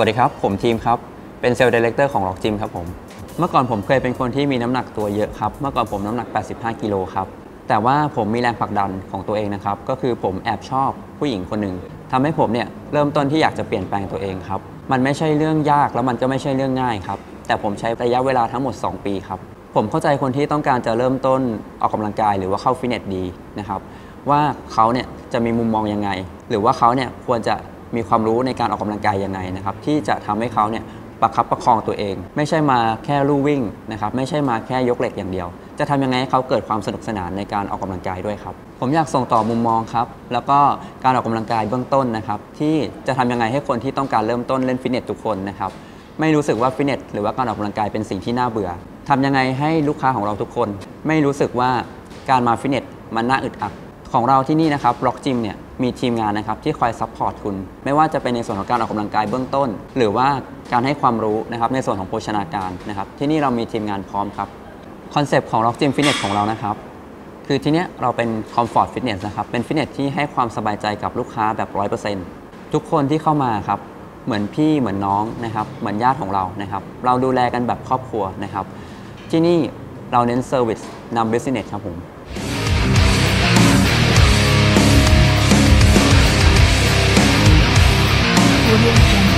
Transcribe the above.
สวัสดีครับ ผมทีมครับ เป็น sales director ของ Rock Gym ครับผม เมื่อก่อนผมเคยเป็นคนที่มีน้ำหนักตัวเยอะครับ เมื่อก่อนผมน้ำหนัก 85 กิโลครับ แต่ว่าผมมีแรงผลักดันของตัวเองนะครับ ก็คือผมแอบชอบผู้หญิงคนหนึ่งทำให้ผมเนี่ยเริ่มต้นที่อยากจะเปลี่ยนแปลงตัวเองครับ มันไม่ใช่เรื่องยากแล้วมันก็ไม่ใช่เรื่องง่ายครับ แต่ผมใช้ระยะเวลาทั้งหมด 2 ปีครับ ผมเข้าใจคนที่ต้องการจะเริ่มต้นออกกำลังกายหรือว่าเข้าฟิตเนสดีนะครับ ว่าเขาเนี่ยจะมีมุมมองยังไง หรือว่าเขาเนี่ยควรจะ มีความรู้ในการออกกำลังกายยังไงนะครับที่จะทำให้เขาเนี่ยประคับประคองตัวเอง ไม่ใช่มาแค่ลู่วิ่งนะครับไม่ใช่มาแค่ยกเหล็กอย่างเดียว จะทำยังไงให้เขาเกิดความสนุกสนานในการออกกำลังกายด้วยครับ ผมอยากส่งต่อมุมมองครับแล้วก็การออกกำลังกายเบื้องต้นนะครับที่จะทำยังไงให้คนที่ต้องการเริ่มต้นเล่นฟิตเนสทุกคนนะครับไม่รู้สึกว่าฟิตเนสหรือว่าการออกกำลังกายเป็นสิ่งที่น่าเบื่อทำยังไงให้ลูกค้าของเราทุกคน ไม่รู้สึกว่าการมาฟิตเนสมันน่าอึดอัด ของเราที่นี่นะครับ Rock Gym เนี่ยมีทีมงานนะครับที่คอย support คุณ ไม่ว่าจะเป็นในส่วนของการออกกำลังกายเบื้องต้น หรือว่าการให้ความรู้นะครับในส่วนของโภชนาการนะครับที่นี่เรามีทีมงานพร้อมครับ concept ของ Rock Gym ฟิตเนสของเรานะครับคือที่เนี้ยเราเป็น comfort ฟิตเนสนะครับเป็นฟิตเนสที่ให้ความสบายใจกับลูกค้าแบบ 100%ทุกคนที่เข้ามาครับเหมือนพี่เหมือนน้องนะครับเหมือนญาติของเรานะครับเราดูแลกันแบบครอบครัวนะครับที่นี่เราเน้นเซอร์วิสนำบิสเนสครับผม broken